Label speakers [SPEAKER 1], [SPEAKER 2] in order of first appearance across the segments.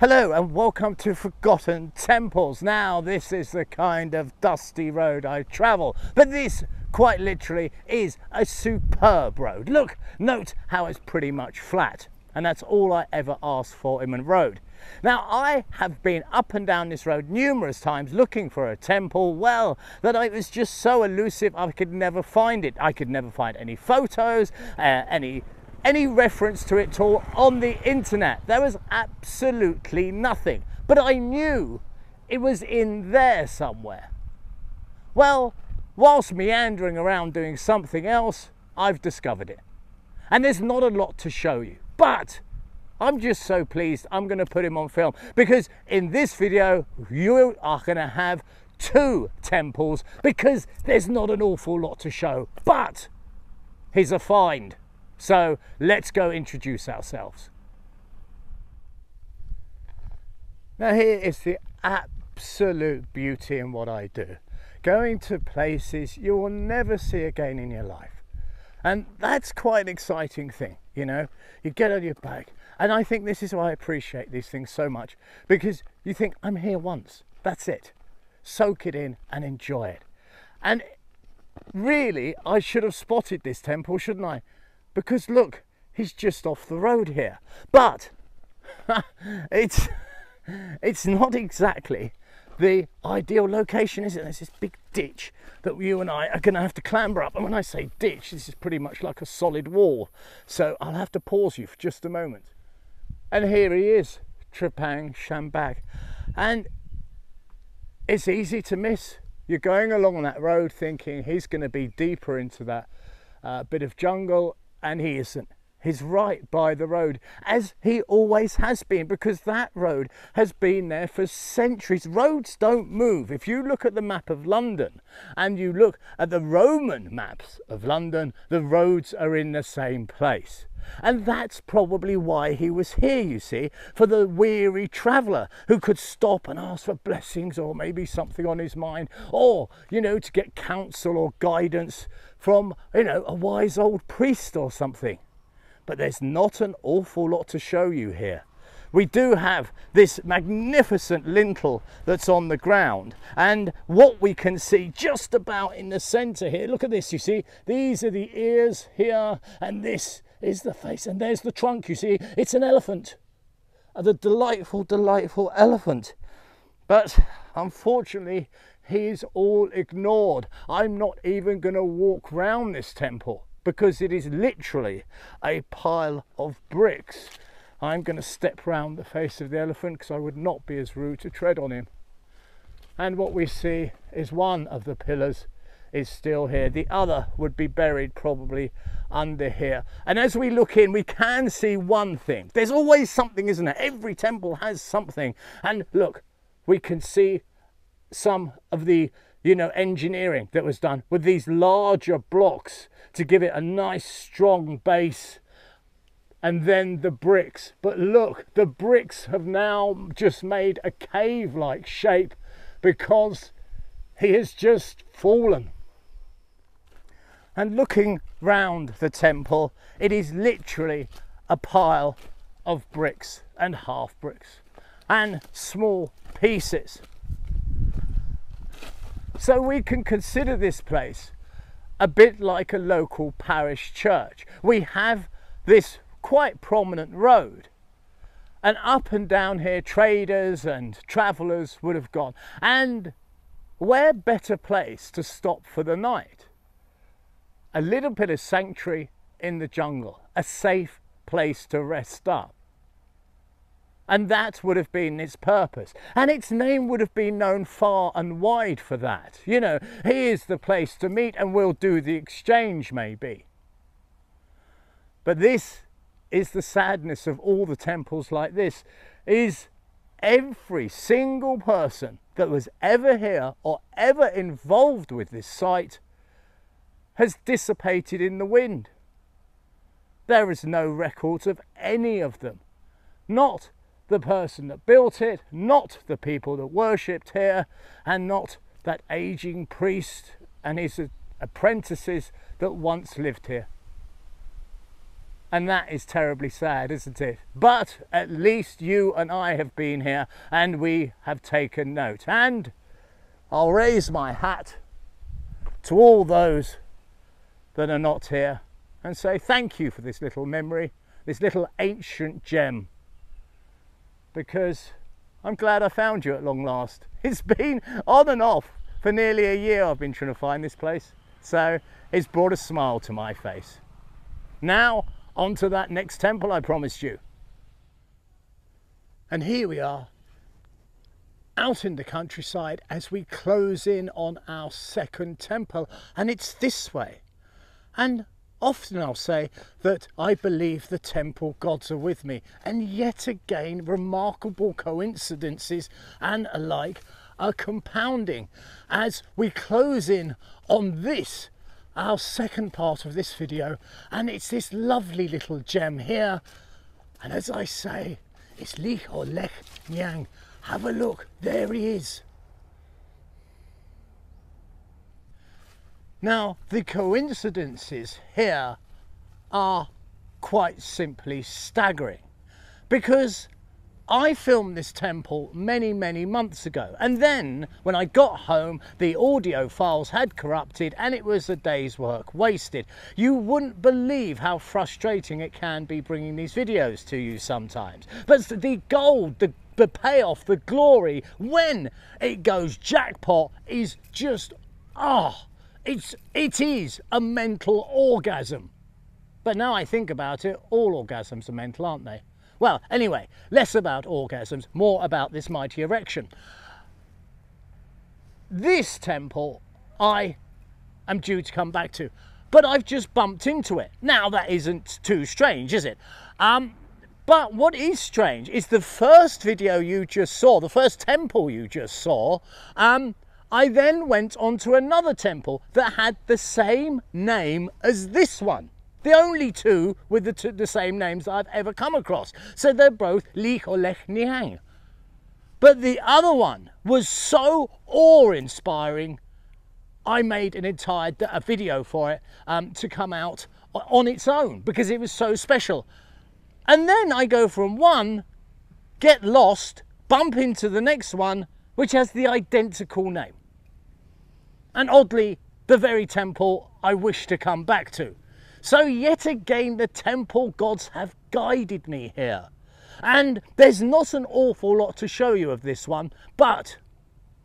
[SPEAKER 1] Hello and welcome to Forgotten Temples. Now this is the kind of dusty road I travel, but this quite literally is a superb road. Look, note how it's pretty much flat and that's all I ever asked for in a road. Now I have been up and down this road numerous times looking for a temple, well, that it was just so elusive I could never find it. I could never find any photos, uh, any any reference to it at all on the internet. There was absolutely nothing. But I knew it was in there somewhere. Well, whilst meandering around doing something else, I've discovered it. And there's not a lot to show you. But I'm just so pleased I'm going to put him on film because in this video you are going to have two temples because there's not an awful lot to show. But he's a find. So let's go introduce ourselves. Now here is the absolute beauty in what I do. Going to places you will never see again in your life. And that's quite an exciting thing, you know. You get on your bike. And I think this is why I appreciate these things so much. Because you think, I'm here once. That's it. Soak it in and enjoy it. And really, I should have spotted this temple, shouldn't I? Because look, he's just off the road here. But it's it's not exactly the ideal location, is it? There's this big ditch that you and I are going to have to clamber up. And when I say ditch, this is pretty much like a solid wall. So I'll have to pause you for just a moment. And here he is, Trapeang Chambak. And it's easy to miss. You're going along that road thinking he's going to be deeper into that uh, bit of jungle and he isn't. He's right by the road, as he always has been, because that road has been there for centuries. Roads don't move. If you look at the map of London and you look at the Roman maps of London, the roads are in the same place. And that's probably why he was here, you see, for the weary traveller who could stop and ask for blessings or maybe something on his mind, or, you know, to get counsel or guidance from, you know, a wise old priest or something. But there's not an awful lot to show you here. We do have this magnificent lintel that's on the ground and what we can see just about in the center here, look at this, you see, these are the ears here and this is the face and there's the trunk, you see, it's an elephant. The delightful, delightful elephant. But unfortunately, he's all ignored. I'm not even going to walk round this temple because it is literally a pile of bricks. I'm going to step round the face of the elephant because I would not be as rude to tread on him. And what we see is one of the pillars is still here. The other would be buried probably under here. And as we look in, we can see one thing. There's always something, isn't there? Every temple has something. And look, we can see some of the you know engineering that was done with these larger blocks to give it a nice strong base. And then the bricks. But look the bricks have now just made a cave like shape because he has just fallen. And looking round the temple it is literally a pile of bricks and half bricks and small pieces so we can consider this place a bit like a local parish church. We have this quite prominent road. And up and down here traders and travellers would have gone. And where better place to stop for the night? A little bit of sanctuary in the jungle a safe place to rest up and that would have been its purpose. And its name would have been known far and wide for that. You know, here's the place to meet and we'll do the exchange maybe. But this is the sadness of all the temples like this, is every single person that was ever here or ever involved with this site has dissipated in the wind. There is no records of any of them. Not the person that built it, not the people that worshipped here, and not that aging priest and his apprentices that once lived here. And that is terribly sad, isn't it? But at least you and I have been here and we have taken note. And I'll raise my hat to all those that are not here and say thank you for this little memory, this little ancient gem. Because I'm glad I found you at long last. It's been on and off for nearly a year I've been trying to find this place. So it's brought a smile to my face. Now on to that next temple I promised you. And here we are, out in the countryside as we close in on our second temple. And it's this way. And often I'll say that I believe the temple gods are with me. And yet again, remarkable coincidences and alike are compounding as we close in on this our second part of this video. And it's this lovely little gem here. And as I say it's Lich or Lech Neang have a look. There he is now the coincidences here are quite simply staggering because I filmed this temple many, many months ago. And then when I got home, the audio files had corrupted and it was a day's work wasted. You wouldn't believe how frustrating it can be bringing these videos to you sometimes. But the gold, the, the payoff, the glory, when it goes jackpot is just, ah, oh, it's, it is a mental orgasm. But now I think about it, all orgasms are mental, aren't they? Well, anyway, less about orgasms, more about this mighty erection. This temple I am due to come back to, but I've just bumped into it. Now that isn't too strange, is it? Um, but what is strange is the first video you just saw, the first temple you just saw, um, I then went on to another temple that had the same name as this one. The only two with the, the same names I've ever come across. So they're both Lich or Lech Neang. But the other one was so awe-inspiring, I made an entire a video for it um, to come out on its own because it was so special. And then I go from one, get lost, bump into the next one, which has the identical name. And oddly, the very temple I wish to come back to. So yet again, the temple gods have guided me here. And there's not an awful lot to show you of this one, but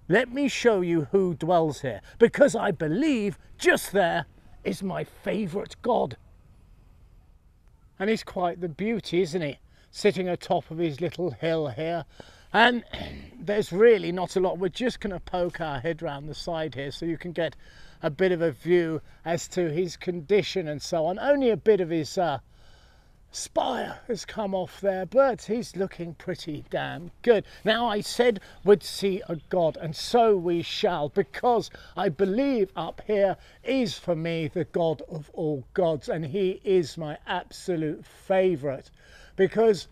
[SPEAKER 1] let me show you who dwells here, because I believe just there is my favourite god. And he's quite the beauty, isn't he? Sitting atop of his little hill here. And there's really not a lot. We're just going to poke our head round the side here so you can get a bit of a view as to his condition and so on. Only a bit of his uh, spire has come off there, but he's looking pretty damn good. Now, I said we'd see a god, and so we shall, because I believe up here is for me the god of all gods, and he is my absolute favourite, because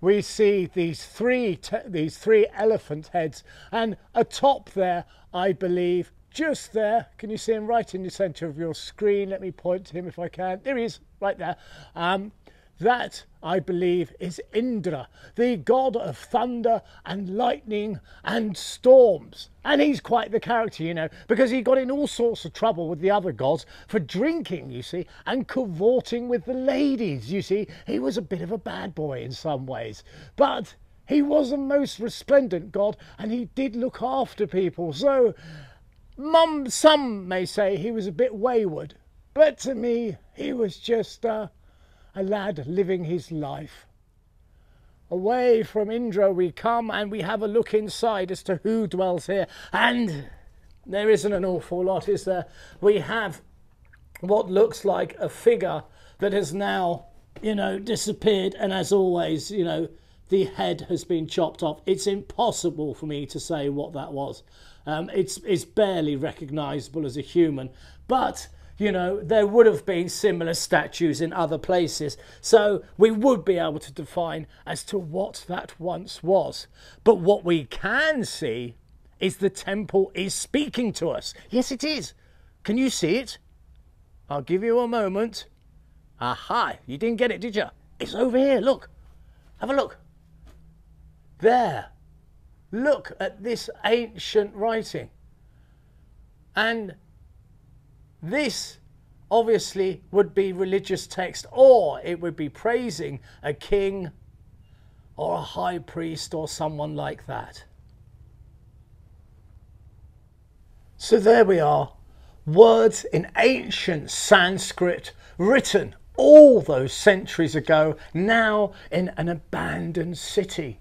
[SPEAKER 1] we see these three these three elephant heads, and atop there, I believe, just there. Can you see him right in the centre of your screen? Let me point to him if I can. There he is, right there. Um, that, I believe, is Indra, the god of thunder and lightning and storms. And he's quite the character, you know, because he got in all sorts of trouble with the other gods for drinking, you see, and cavorting with the ladies, you see. He was a bit of a bad boy in some ways. But he was a most resplendent god and he did look after people. So Mum, some may say he was a bit wayward, but to me he was just uh, a lad living his life. Away from Indra we come and we have a look inside as to who dwells here. And there isn't an awful lot, is there? We have what looks like a figure that has now, you know, disappeared. And as always, you know, the head has been chopped off. It's impossible for me to say what that was. Um, it's, it's barely recognisable as a human, but you know, there would have been similar statues in other places. So we would be able to define as to what that once was. But what we can see is the temple is speaking to us. Yes, it is. Can you see it? I'll give you a moment Aha, you didn't get it, did you? It's over here, look. Have a look. There. Look at this ancient writing. And this obviously would be religious text or it would be praising a king or a high priest or someone like that. So there we are, words in ancient Sanskrit written all those centuries ago, now in an abandoned city.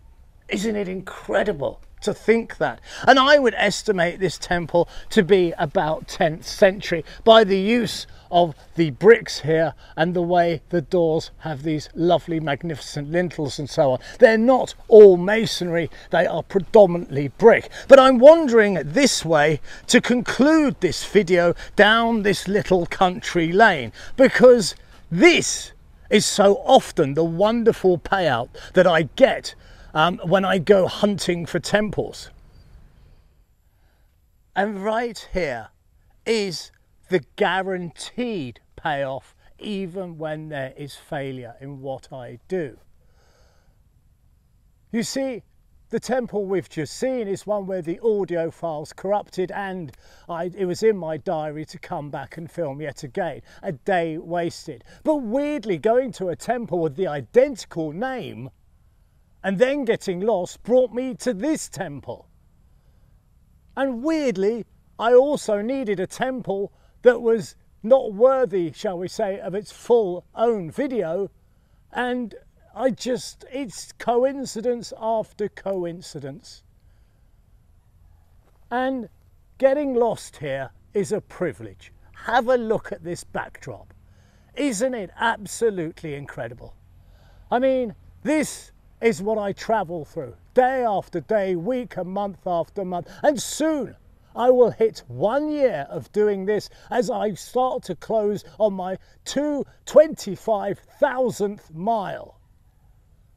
[SPEAKER 1] Isn't it incredible to think that? And I would estimate this temple to be about 10th century by the use of the bricks here and the way the doors have these lovely magnificent lintels and so on. They're not all masonry, they are predominantly brick. But I'm wandering this way to conclude this video down this little country lane because this is so often the wonderful payout that I get um, when I go hunting for temples. And right here is the guaranteed payoff even when there is failure in what I do. You see, the temple we've just seen is one where the audio files corrupted and I, it was in my diary to come back and film yet again. A day wasted. But weirdly, going to a temple with the identical name and then getting lost brought me to this temple. And weirdly, I also needed a temple that was not worthy, shall we say, of its full own video. And I just, it's coincidence after coincidence. And getting lost here is a privilege. Have a look at this backdrop. Isn't it absolutely incredible? I mean, this is what I travel through day after day, week and month after month, and soon I will hit one year of doing this as I start to close on my 225,000th mile.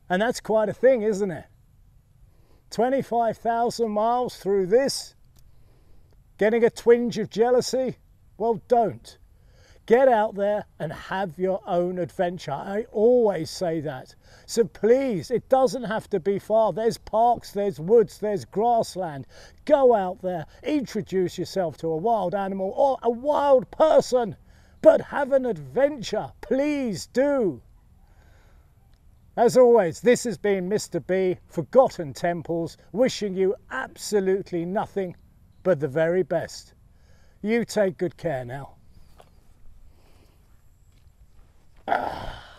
[SPEAKER 1] And that's quite a thing, isn't it? 25,000 miles through this, getting a twinge of jealousy? Well, don't. Get out there and have your own adventure. I always say that. So please, it doesn't have to be far. There's parks, there's woods, there's grassland. Go out there, introduce yourself to a wild animal or a wild person, but have an adventure. Please do. As always, this has been Mr. B, Forgotten Temples, wishing you absolutely nothing but the very best. You take good care now. Ah.